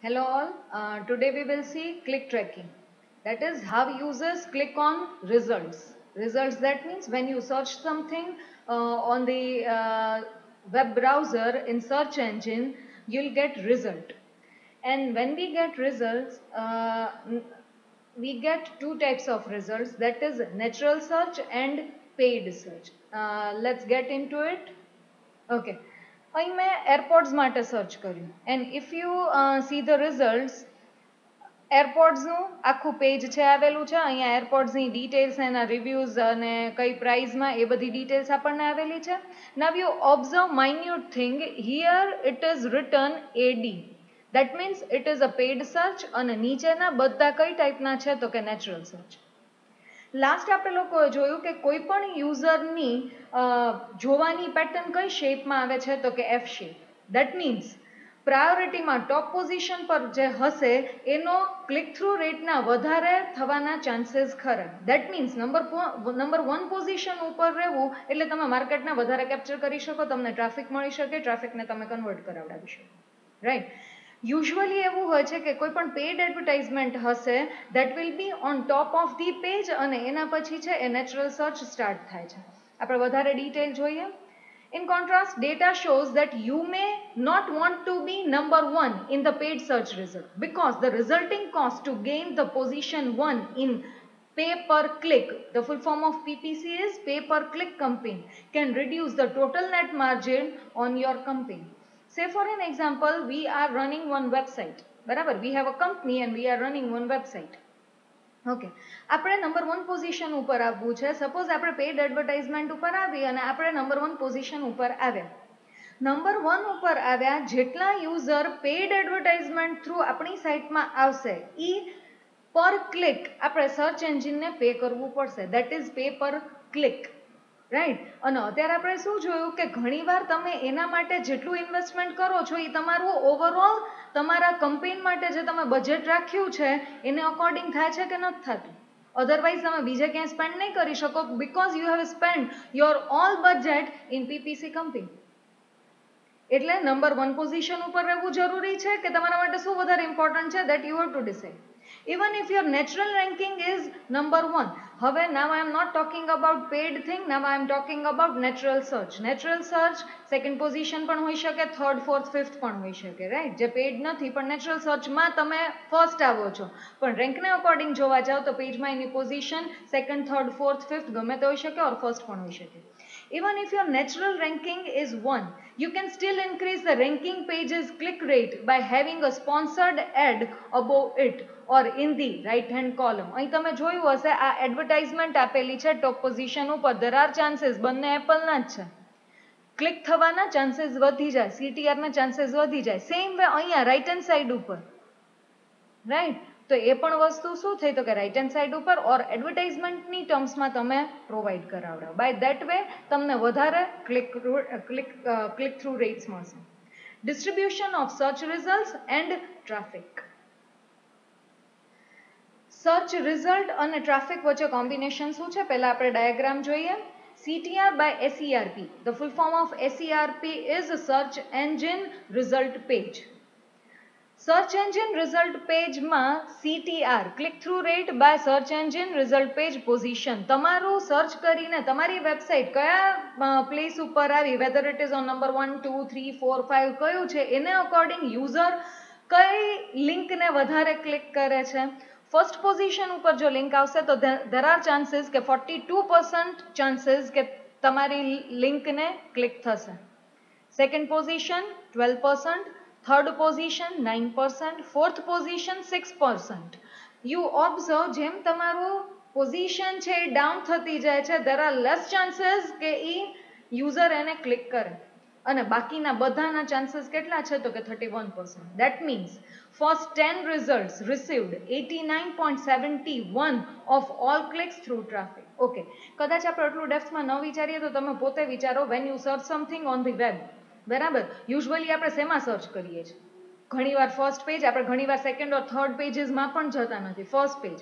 Hello all, uh, today we will see click tracking. That is how users click on results. Results that means when you search something uh, on the uh, web browser in search engine, you'll get result. And when we get results, uh, we get two types of results that is natural search and paid search. Uh, let's get into it. Okay, અહીં મેં airports માટે search કર્યું and if you see the results એરપોર્ટ્સનું આખું page છે આવેલું છે અહીંયા એરપોર્ટ્સની ડિટેલ્સ એના રિવ્યૂઝ અને કઈ પ્રાઇઝમાં એ બધી ડિટેલ્સ આપણને આવેલી છે now you observe minute thing here it is return ad that means it is a paid search અને નીચેના બધા કઈ ટાઈપના છે તો કે નેચરલ સર્ચ લાસ્ટ આપણે લોકો જોયું કે કોઈ પણ યુઝરની જોવાની પેટર્ન કઈ શેપમાં આવે છે તો કે એફ શેપ દેટ મીન્સ પ્રાયોરિટીમાં ટોપ પોઝિશન પર જે હશે એનો ક્લિક થ્રુ રેટના વધારે થવાના ચાન્સીસ ખરા that means number number one position ઉપર રહેવું એટલે તમે માર્કેટને વધારે કેપ્ચર કરી શકો તમને ટ્રાફિક મળી શકે ટ્રાફિકને તમે કન્વર્ટ કરાવડાવી શકો રાઈટ યુઝ્યુઅલી એવું હોય છે કે કોઈ પણ પેઇડ એડવર્ટાઇઝમેન્ટ હશે that will be on top of the page અને એના પછી છે એ નેચરલ સર્ચ સ્ટાર્ટ થાય છે આપણે વધારે ડિટેલ જોઈએ in contrast data shows that you may not want to be number one in the paid search result because the resulting cost to gain the position one in pay per click the full form of ppc is pay per click campaign can reduce the total net margin on your campaign Say for an example, we are running one website. બરાબર we have a company and we are running one website okay આપણે number one position ઉપર આવવું છે suppose આપણે paid advertisement ઉપર આવી અને આપણે નંબર વન પોઝિશન ઉપર આવ્યા નંબર વન ઉપર આવ્યા જેટલા યુઝર પેઇડ એડવર્ટાઇઝમેન્ટ થ્રુ આપણી સાઇટમાં આવશે એ પર ક્લિક આપણે સર્ચ એન્જિનને પે કરવું પડશે that is pay per click right અને અત્યારે આપણે શું જોયું કે ઘણીવાર તમે એના માટે જેટલું ઇન્વેસ્ટમેન્ટ કરો છો એ તમારું ઓવરઓલ તમારા કંપની માટે જે તમે બજેટ રાખ્યું છે એને અકોર્ડિંગ થાય છે કે નથી થતું અધરવાઇઝ તમે બીજે ક્યાંય સ્પેન્ડ નહીં કરી શકો because you have spend your all budget in PPC company એટલે નંબર વન પોઝિશન ઉપર રહેવું જરૂરી છે કે તમારા માટે શું વધારે ઇમ્પોર્ટન્ટ છે that you have to decide even if your natural ranking is number one હવે now I am not talking about paid thing now I am talking about natural search natural search second position પણ હોઈ શકે third fourth fifth પણ હોઈ શકે right જે pad નથી પણ નેચરલ સર્ચમાં તમે ફર્સ્ટ આવો છો પણ રેન્કને અકોર્ડિંગ જોવા જાઓ તો પેજમાં એની position second third fourth fifth ગમે તે હોઈ શકે ઓર ફર્સ્ટ પણ હોઈ શકે Even if your natural ranking is 1, you can still increase the ranking page's click rate by having a sponsored ad above it or in the right hand column અહીં તમે જોયું હશે આ એડવર્ટાઇઝમેન્ટ આપેલી છે ટોપ પોઝિશન ઉપર there are chances બંને એપલના જ છે ક્લિક થવાના ચાન્સીસ વધી જાય સીટીઆરના ચાન્સીસ વધી જાય સેમ વે અહીંયા રાઇટ હેન્ડ સાઈડ ઉપર રાઈટ તો એ પણ વસ્તુ શું થઈ તો કે રાઈટ હેન્ડ સાઈડ ઉપર ઓર એડવર્ટાઇઝમેન્ટની ટર્મ્સમાં તમે પ્રોવાઈડ કરાવડાવો બાય દેટ વે તમને વધારે click click click through rates મળશે distribution of search result and traffic search result અને ટ્રાફિક વચ્ચે કોમ્બિનેશન શું છે પહેલાં આપણે ડાયાગ્રામ જોઈએ CTR by SERP. The full form of SERP is search engine result page search engine result પેજમાં CTR click through rate by search engine result page position તમારું search કરીને તમારી વેબસાઇટ કયા પ્લેસ ઉપર આવી whether it is on number one two three four five કયું છે એને અકોર્ડિંગ યુઝર કઈ લિંકને વધારે ક્લિક કરે છે ફર્સ્ટ પોઝિશન ઉપર જો લિંક આવશે તો ધેર આર ચાન્સીસ કે ફોર્ટી ટુ પર્સન્ટ ચાન્સીસ કે તમારી લિંકને ક્લિક થશે second position twelve percent third position nine percent fourth position six percent you observe જેમ તમારું પોઝિશન છે એ ડાઉન થતી જાય છે દેર આર લેસ ચાન્સીસ કે એ યુઝર એને ક્લિક કરે અને બાકીના બધાના ચાન્સીસ કેટલા છે તો કે thirty one percent that means first ten result received eighty nine point seventy one of all clicks through traffic okay કદાચ આપણે એટલું ડેપ્થમાં ન વિચારીએ તો તમે પોતે વિચારો when you search something on the web બરાબર યુઝ્યુઅલી આપણે શેમાં સર્ચ કરીએ છીએ ઘણીવાર ફર્સ્ટ પેજ આપણે ઘણીવાર સેકન્ડ ઓર થર્ડ પેજીસમાં પણ જતા નથી ફર્સ્ટ પેજ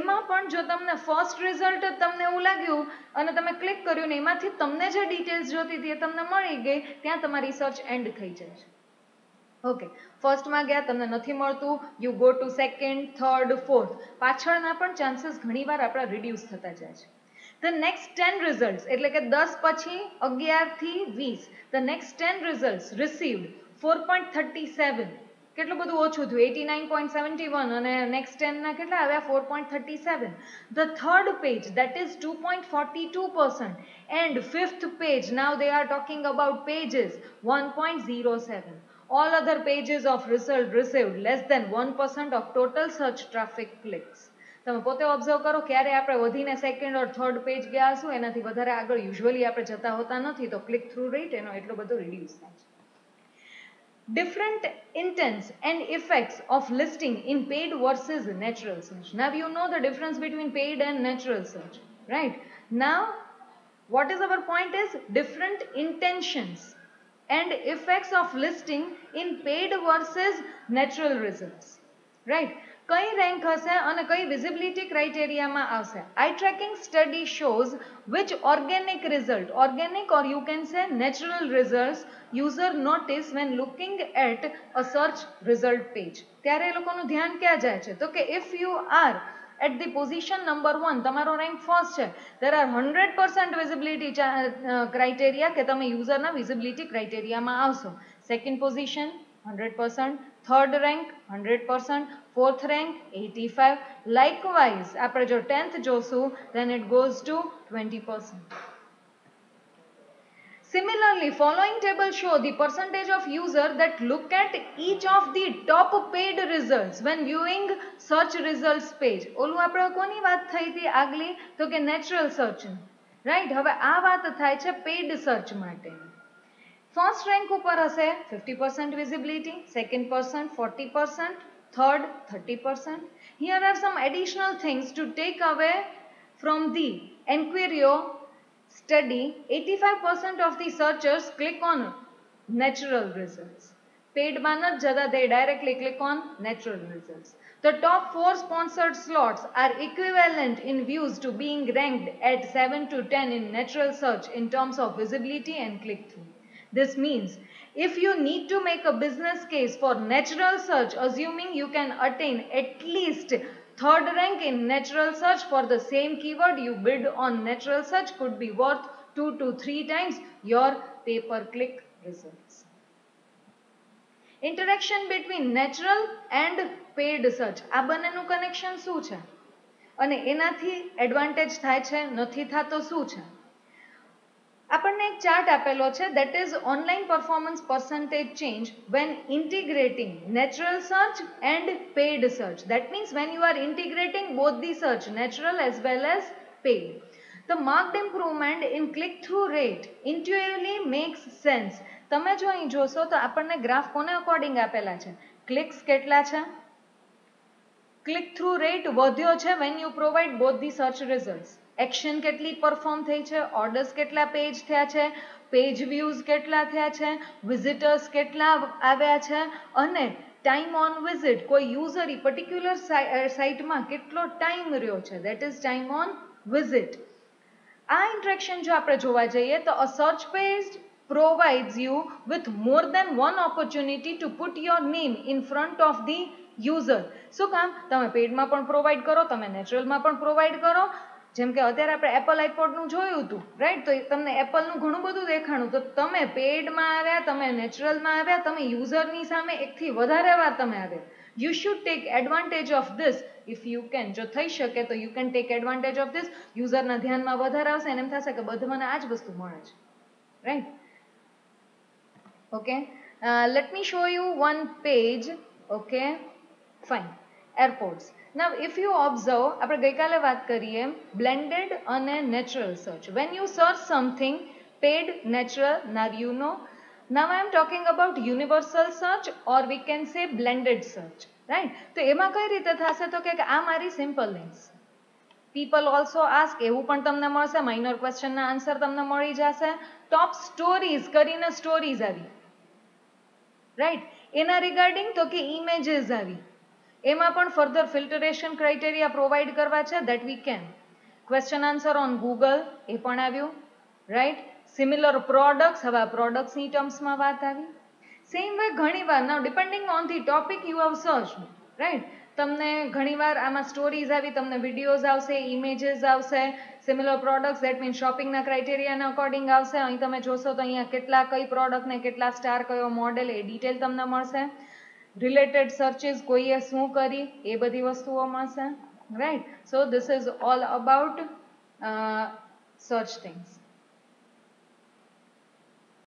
એમાં પણ જો તમને ફર્સ્ટ રિઝલ્ટ તમને એવું લાગ્યું અને તમે ક્લિક કર્યું ને એમાંથી તમને જે ડિટેલ્સ જોતી હતી એ તમને મળી ગઈ ત્યાં તમારી સર્ચ એન્ડ થઈ જાય છે ઓકે ફર્સ્ટમાં ગયા તમને નથી મળતું you go to second third fourth પાછળના પણ ચાન્સીસ ઘણીવાર આપણા રિડ્યુસ થતા જાય છે ધ નેક્સ્ટ ટેન રિઝલ્ટ એટલે કે દસ પછી અગિયારથી વીસ the next ten result received four point thirty seven કેટલું બધું ઓછું થયું eighty nine point seventy one અને નેક્સ્ટ ટેનના કેટલા આવ્યા four point thirty seven the third page that is two point forty two percent and fifth page now they are talking about pages one point zero seven all other pages of result received less than one percent of total search traffic clicks તમે પોતે observe કરો ક્યારે આપણે વધીને second ઓર third page ગયા હશું એનાથી વધારે આગળ યુઝ્યુઅલી આપણે જતા હોતા નથી તો ક્લિક થ્રુ રેટ એનો એટલો બધો રિડ્યુસ થાય છે different intents and effects of listing in paid versus natural search. Now you know the difference between paid and natural search, right? Now, what is our point is different intentions and effects of listing in paid versus natural results, right? કઈ rank હશે અને કઈ visibility ક્રાઇટેરિયામાં આવશે eye tracking study shows which organic result organic or you can say natural result user notice when looking at a search result page ત્યારે એ લોકોનું ધ્યાન ક્યાં જાય છે તો કે if you are at the position number one તમારો રેન્ક ફર્સ્ટ છે there are hundred percent visibility criteria કે તમે યુઝરના વિઝિબિલિટી ક્રાઇટેરિયામાં આવશો second position hundred percent Third rank 100 fourth rank 85 likewise आप जो tenth जोशो then it goes to 20 percent Similarly, following table show the percentage of user that look at each of the top paid results when viewing search results page. ओलू आप लोगों को नहीं बात Thai थी आगली तो के natural search, right? हवे आवात थाई छे paid search मार्टेन. ફર્સ્ટ રેન્ક ઉપર હશે 50% visibility, second percent 40%, third 30%. Here are some additional things to take away from the Enquiro study 85% of the searchers click on natural results paid by jada they directly click on natural results the top four sponsored slots are equivalent in views to being ranked at 7 to 10 in natural search in terms of visibility and click through this means if you need to make a business case for natural search, assuming you can attain at least third rank in natural search for the same keyword you bid on natural search could be worth 2 to 3 times your pay-per-click results. Interaction between natural and paid search connection બંનેનું connection Ane છે અને advantage advantage થાય છે નથી થતો શું છે આપણને એક ચાર્ટ આપેલો છે that is online performance percentage change when integrating natural search and paid search that means when you are integrating both the search natural as well as paid The marked improvement in click through rate intuitively makes sense તમે જો અહીં જોશો તો આપણને graph કોને according આપેલા છે clicks કેટલા છે ક્લિક થ્રુ રેટ વધ્યો છે when you provide both the search result action કેટલી પરફોર્મ થઈ છે ઓર્ડર્સ કેટલા પેજ થયા છે પેજ વ્યૂઝ કેટલા થયા છે વિઝિટર્સ કેટલા આવ્યા છે અને ટાઈમ ઓન વિઝિટ કોઈ યુઝર એ પર્ટિક્યુલર સાઇટમાં કેટલો ટાઈમ રહ્યો છે that is time on visit આ ઇન્ટરેક્શન જો આપણે જોવા જઈએ તો a search page provides you with more than one opportunity to put your name in front of the user શું કામ તમે પેડમાં પણ પ્રોવાઈડ કરો તમે નેચરલમાં પણ પ્રોવાઈડ કરો જેમકે અત્યારે આપણે એપલ આઈપોડનું જોયું હતું રાઈટ તો તમને એપલનું ઘણું બધું દેખાણું તો તમે પેડમાં આવ્યા તમે નેચરલમાં આવ્યા તમે યુઝરની સામે એકથી વધારે વાર તમે આવ્યા you should take advantage of this if you can જો થઈ શકે તો you can take advantage of this યુઝરના ધ્યાનમાં વધારે આવશે અને એમ થશે કે બધાને આ જ વસ્તુ મળે છે right okay let me show you one page okay fine airports ના ઇફ યુ ઓબ્ઝર્વ આપણે ગઈકાલે વાત કરીએ બ્લેન્ડેડ અને natural search when you search something paid natural now you know now i am talking about universal search or we can say blended search right તો એમાં કઈ રીતે થશે તો કે આ મારી simple links people also ask એવું પણ તમને મળશે માઇનર ક્વેશ્ચનના આન્સર તમને મળી જશે ટોપ સ્ટોરીઝ કરીને સ્ટોરીઝ આવી રાઈટ એના રિગાર્ડિંગ તો કે ઇમેજીસ આવી એમાં પણ ફર્ધર ફિલ્ટરેશન ક્રાઇટેરિયા પ્રોવાઈડ કરવા છે that we can question answer on Google એ પણ આવ્યું રાઈટ સિમિલર પ્રોડક્ટ્સ હવે આ પ્રોડક્ટ્સની ટર્મ્સમાં વાત આવી સેમ વે ઘણીવાર ના depending on the topic you have search right તમને ઘણીવાર આમાં સ્ટોરીઝ આવી તમને વિડીયોઝ આવશે ઇમેજીસ આવશે સિમિલર પ્રોડક્ટ્સ દેટ મીન શોપિંગના ક્રાઇટેરિયાના અકોર્ડિંગ આવશે અહીં તમે જોશો તો અહીંયા કેટલા કઈ પ્રોડક્ટને કેટલા સ્ટાર કયો મોડેલ એ ડિટેલ તમને મળશે રિલેટેડ સર્ચિસ કોઈએ શું કરી એ બધી વસ્તુઓમાં છે right so this is all about search things